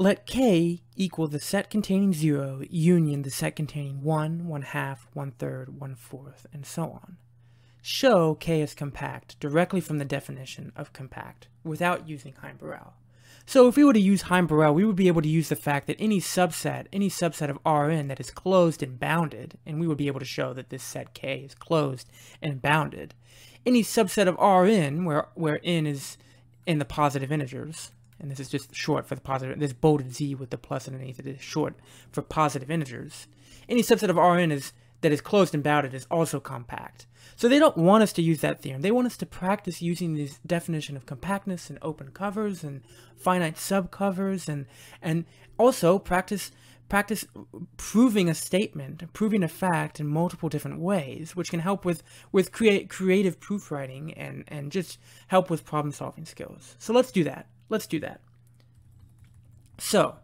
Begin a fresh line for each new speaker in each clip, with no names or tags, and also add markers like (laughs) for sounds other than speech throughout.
let K equal the set containing 0 union the set containing 1, 1 half, 1 third, 1 fourth, and so on. Show K is compact directly from the definition of compact without using Heine-Borel. So if we were to use Heine-Borel, we would be able to use the fact that any subset, any subset of Rn that is closed and bounded, and we would be able to show that this set K is closed and bounded, any subset of Rn where, where n is in the positive integers, and this is just short for the positive, this bolded Z with the plus underneath it is short for positive integers. Any subset of Rn is that is closed and bounded is also compact. So they don't want us to use that theorem. They want us to practice using this definition of compactness and open covers and finite subcovers and and also practice practice proving a statement, proving a fact in multiple different ways, which can help with with create creative proof writing and and just help with problem solving skills. So let's do that. Let's do that. So,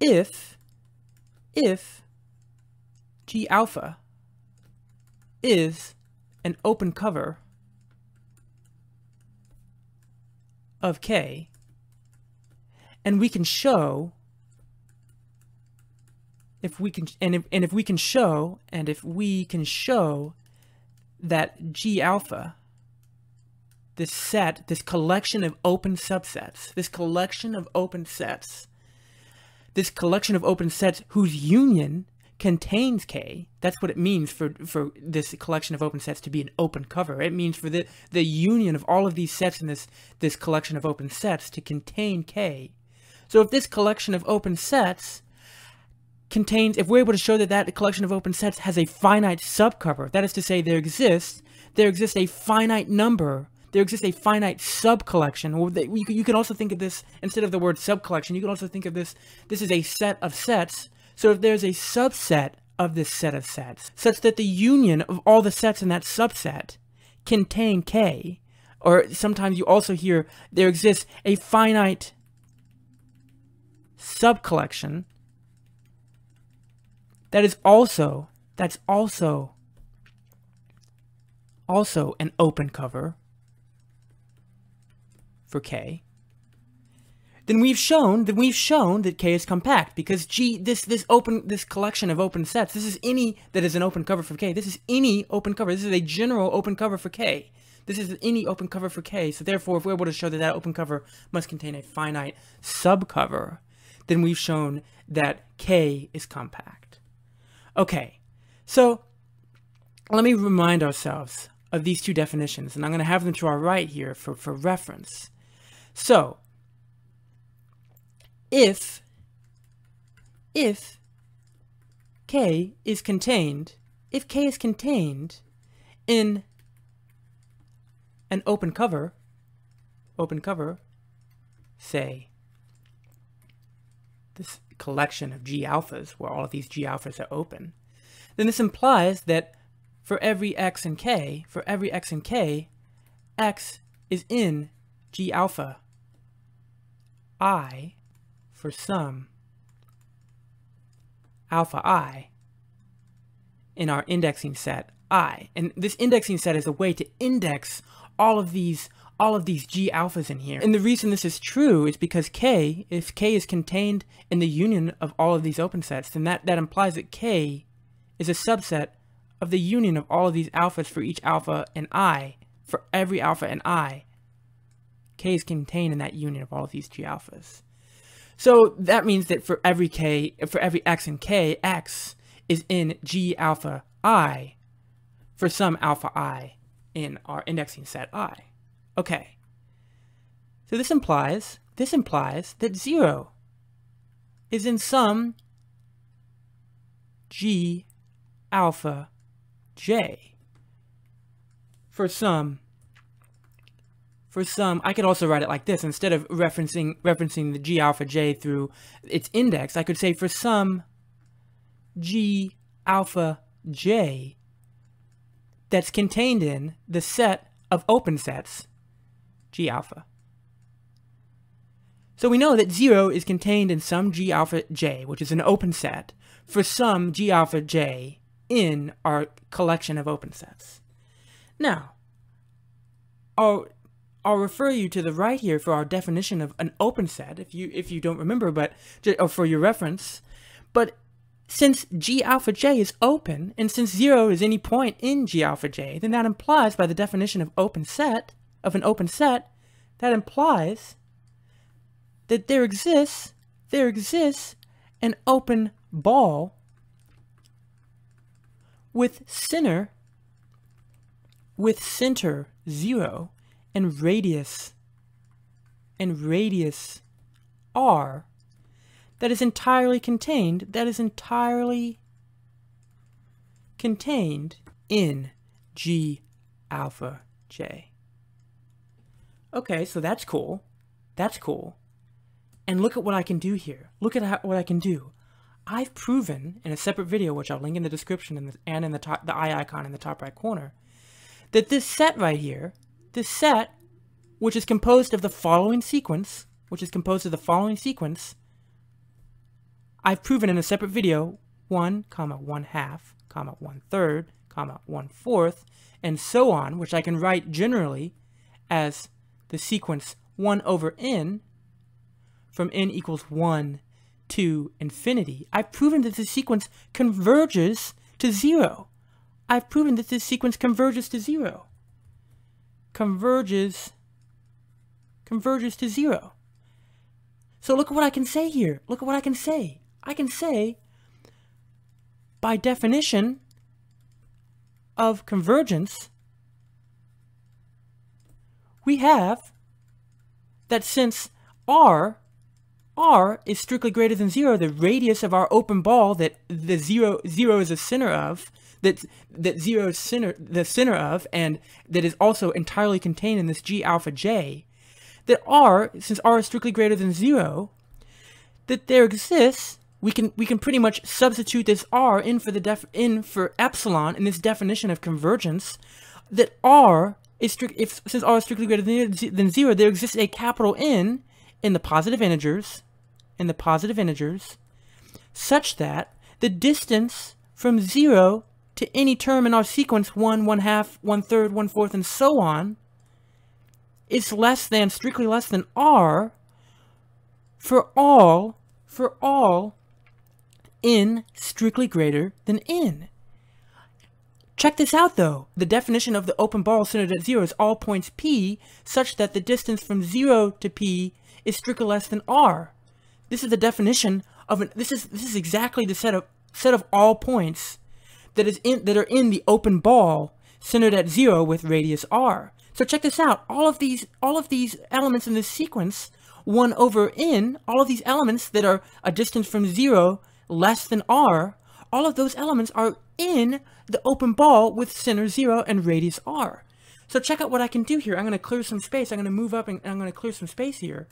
if, if G alpha is an open cover of K, and we can show if we can and if, and if we can show and if we can show that G alpha this set, this collection of open subsets, this collection of open sets, this collection of open sets whose union contains K. That's what it means for, for this collection of open sets to be an open cover. It means for the, the union of all of these sets in this, this collection of open sets to contain K. So if this collection of open sets contains, if we're able to show that that collection of open sets has a finite subcover, that is to say there exists, there exists a finite number there exists a finite sub-collection. You can also think of this, instead of the word sub-collection, you can also think of this, this is a set of sets. So if there's a subset of this set of sets, such that the union of all the sets in that subset contain K, or sometimes you also hear there exists a finite sub-collection that is also, that's also, also an open cover for K, then we've shown that we've shown that K is compact because G this this open this collection of open sets this is any that is an open cover for K. This is any open cover. This is a general open cover for K. This is any open cover for K. So therefore if we're able to show that that open cover must contain a finite subcover then we've shown that K is compact. Okay. So let me remind ourselves of these two definitions and I'm going to have them to our right here for, for reference so, if, if K is contained, if K is contained in an open cover, open cover, say, this collection of G alphas, where all of these G alphas are open, then this implies that for every x and k, for every x and k, x is in G alpha i for some alpha i in our indexing set i. And this indexing set is a way to index all of these all of these G alphas in here. And the reason this is true is because K, if K is contained in the union of all of these open sets, then that, that implies that K is a subset of the union of all of these alphas for each alpha and I, for every alpha and I. K is contained in that union of all of these G alphas. So that means that for every K, for every X in K, X is in G alpha I for some alpha I in our indexing set I. Okay. So this implies, this implies that zero is in some G alpha J for some for some, I could also write it like this. Instead of referencing referencing the G alpha J through its index, I could say for some G alpha J that's contained in the set of open sets G alpha. So we know that 0 is contained in some G alpha J, which is an open set, for some G alpha J in our collection of open sets. Now, our I'll refer you to the right here for our definition of an open set, if you if you don't remember, but or oh, for your reference. But since G alpha J is open, and since zero is any point in G alpha J, then that implies by the definition of open set, of an open set, that implies that there exists, there exists an open ball with center, with center zero and radius, and radius r that is entirely contained, that is entirely contained in G alpha J. Okay, so that's cool. That's cool. And look at what I can do here. Look at how, what I can do. I've proven in a separate video, which I'll link in the description and, the, and in the top, the eye icon in the top right corner, that this set right here, this set, which is composed of the following sequence, which is composed of the following sequence, I've proven in a separate video 1, comma 1 half, comma 1 third, comma 1 fourth, and so on, which I can write generally as the sequence 1 over n from n equals 1 to infinity. I've proven that this sequence converges to 0. I've proven that this sequence converges to 0. Converges, converges to 0. So look at what I can say here. Look at what I can say. I can say, by definition of convergence, we have that since r, r is strictly greater than 0, the radius of our open ball that the 0, zero is a center of, that, that 0 is center, the center of, and that is also entirely contained in this g alpha j, that r, since r is strictly greater than 0, that there exists we can we can pretty much substitute this r in for the def in for epsilon in this definition of convergence that r is strict if since r is strictly greater than, than zero there exists a capital N in the positive integers in the positive integers such that the distance from zero to any term in our sequence one one half one third one fourth and so on is less than strictly less than r for all for all n strictly greater than n. Check this out though. The definition of the open ball centered at 0 is all points p such that the distance from 0 to p is strictly less than r. This is the definition of an this is this is exactly the set of set of all points that is in that are in the open ball centered at 0 with radius r. So check this out. All of these all of these elements in this sequence 1 over n, all of these elements that are a distance from 0 less than r, all of those elements are in the open ball with center 0 and radius r. So check out what I can do here. I'm going to clear some space. I'm going to move up and I'm going to clear some space here.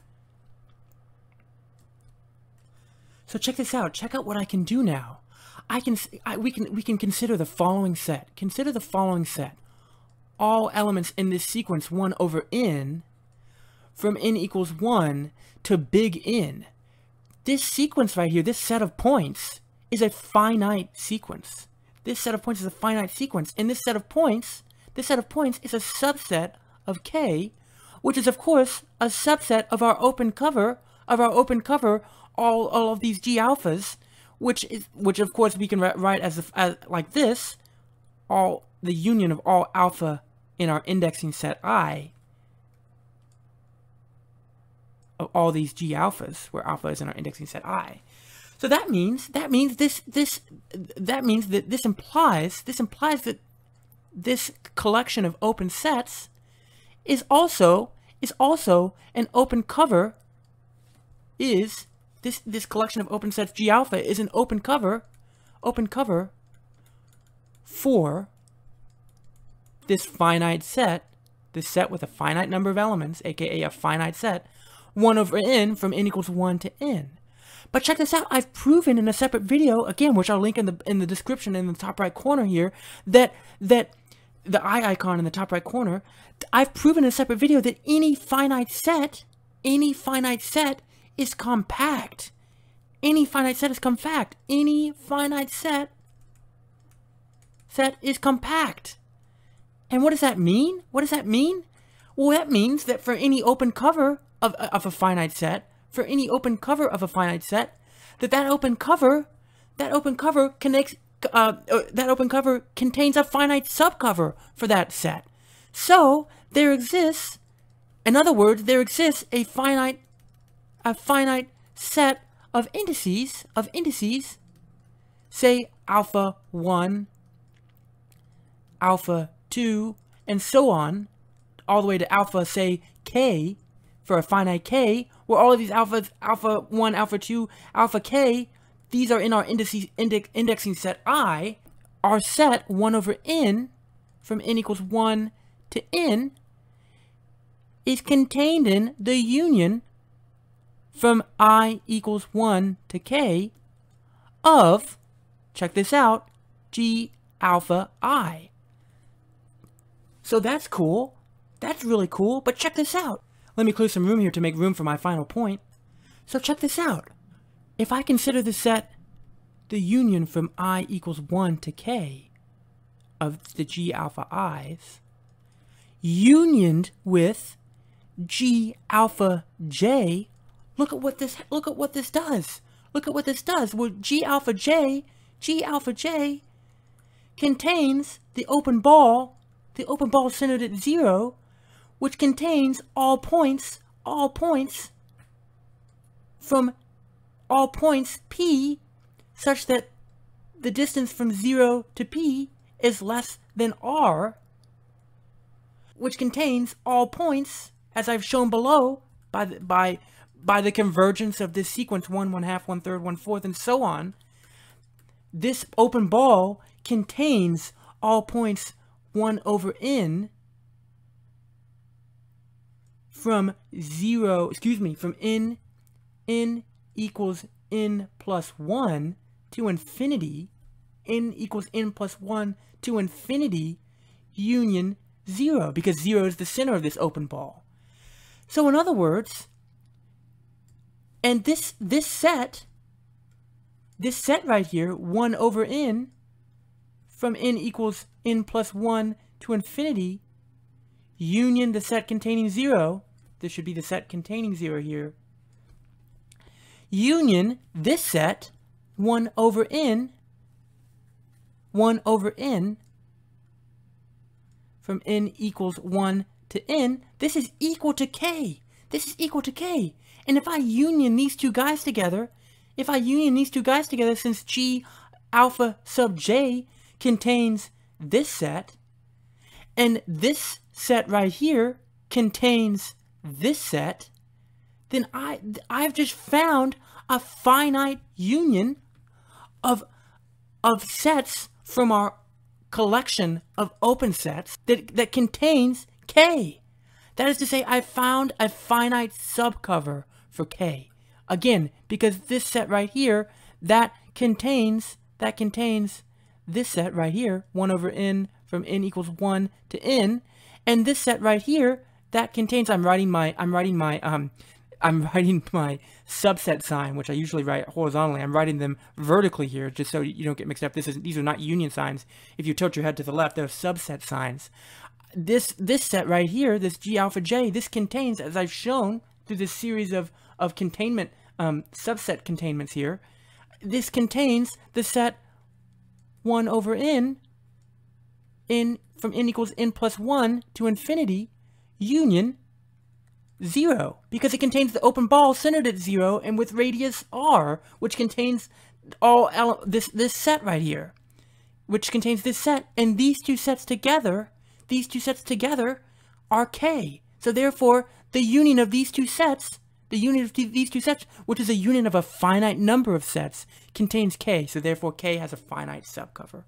So check this out. Check out what I can do now. I can, I, we can, we can consider the following set. Consider the following set. All elements in this sequence 1 over n from n equals 1 to big N. This sequence right here, this set of points, is a finite sequence. This set of points is a finite sequence. And this set of points, this set of points is a subset of K, which is of course a subset of our open cover, of our open cover, all, all of these G alphas, which is, which of course we can write as, as like this, all the union of all alpha in our indexing set I of all these G alphas, where alpha is in our indexing set I. So that means that means this this that means that this implies this implies that this collection of open sets is also is also an open cover is this this collection of open sets G alpha is an open cover open cover for this finite set this set with a finite number of elements aka a finite set 1 over n from n equals 1 to n. But check this out, I've proven in a separate video, again, which I'll link in the in the description in the top right corner here, that that the eye icon in the top right corner, I've proven in a separate video that any finite set, any finite set is compact. Any finite set is compact. Any finite set set is compact. And what does that mean? What does that mean? Well, that means that for any open cover of, of a finite set, for any open cover of a finite set, that that open cover, that open cover connects, uh, uh, that open cover contains a finite subcover for that set. So there exists, in other words, there exists a finite, a finite set of indices of indices, say alpha one, alpha two, and so on, all the way to alpha, say k, for a finite k, where all of these alphas, alpha 1, alpha 2, alpha k, these are in our indices, index, indexing set i, our set 1 over n, from n equals 1 to n, is contained in the union from i equals 1 to k of, check this out, g alpha i. So that's cool. That's really cool, but check this out. Let me clear some room here to make room for my final point. So check this out. If I consider the set the union from i equals 1 to k of the g alpha i's, unioned with g alpha j, look at what this look at what this does. Look at what this does. Well, g alpha j, g alpha j contains the open ball, the open ball centered at 0 which contains all points, all points from all points P such that the distance from 0 to P is less than R, which contains all points, as I've shown below, by the, by, by the convergence of this sequence 1, 1 half, 1 third, 1 fourth, and so on. This open ball contains all points 1 over n from 0, excuse me, from n, n equals n plus 1 to infinity, n equals n plus 1 to infinity, union 0, because 0 is the center of this open ball. So in other words, and this, this set, this set right here, 1 over n, from n equals n plus 1 to infinity, union the set containing 0, this should be the set containing 0 here. Union, this set, 1 over n, 1 over n, from n equals 1 to n, this is equal to k. This is equal to k. And if I union these two guys together, if I union these two guys together, since g alpha sub j contains this set, and this set right here contains this set, then I I've just found a finite union of of sets from our collection of open sets that, that contains K. That is to say, I found a finite subcover for K. Again, because this set right here, that contains, that contains this set right here, 1 over n from n equals 1 to n, and this set right here that contains, I'm writing my, I'm writing my, um, I'm (laughs) writing my subset sign, which I usually write horizontally. I'm writing them vertically here, just so you don't get mixed up. This is these are not union signs. If you tilt your head to the left, they're subset signs. This this set right here, this G alpha J, this contains, as I've shown through this series of of containment um, subset containments here, this contains the set one over n, in from n equals n plus one to infinity union 0 because it contains the open ball centered at 0 and with radius r which contains all this this set right here which contains this set. And these two sets together these two sets together are k. So therefore the union of these two sets the union of these two sets which is a union of a finite number of sets contains k so therefore k has a finite subcover